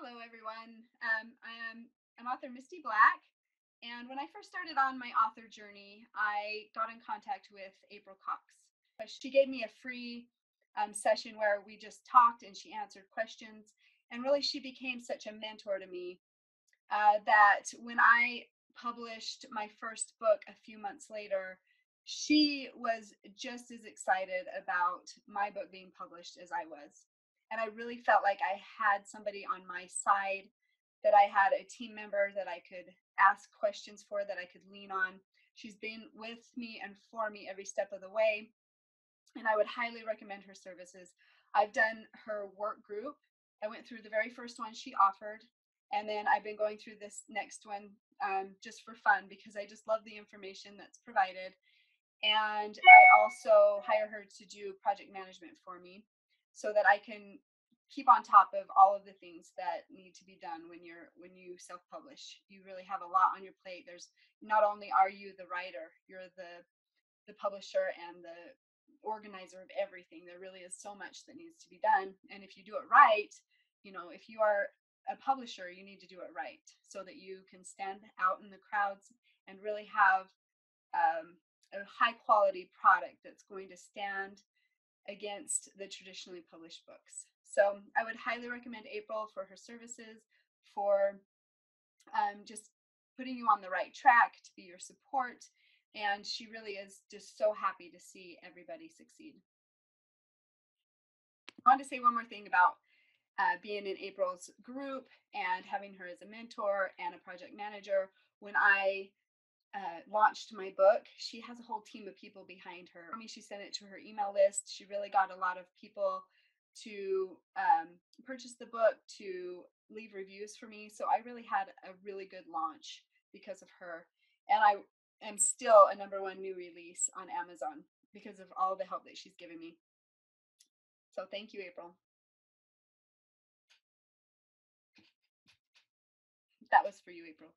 Hello, everyone. Um, I am I'm author Misty Black, and when I first started on my author journey, I got in contact with April Cox. She gave me a free um, session where we just talked and she answered questions, and really she became such a mentor to me uh, that when I published my first book a few months later, she was just as excited about my book being published as I was. And I really felt like I had somebody on my side, that I had a team member that I could ask questions for, that I could lean on. She's been with me and for me every step of the way. And I would highly recommend her services. I've done her work group. I went through the very first one she offered. And then I've been going through this next one um, just for fun because I just love the information that's provided. And I also hire her to do project management for me so that I can keep on top of all of the things that need to be done when you're when you self-publish. You really have a lot on your plate. There's not only are you the writer you're the the publisher and the organizer of everything. There really is so much that needs to be done. And if you do it right you know if you are a publisher you need to do it right so that you can stand out in the crowds and really have um, a high quality product that's going to stand against the traditionally published books. So I would highly recommend April for her services, for um, just putting you on the right track to be your support. And she really is just so happy to see everybody succeed. I want to say one more thing about uh, being in April's group and having her as a mentor and a project manager. When I uh, launched my book, she has a whole team of people behind her. I mean, she sent it to her email list. She really got a lot of people to um, purchase the book, to leave reviews for me. So I really had a really good launch because of her. And I am still a number one new release on Amazon because of all the help that she's given me. So thank you, April. That was for you, April.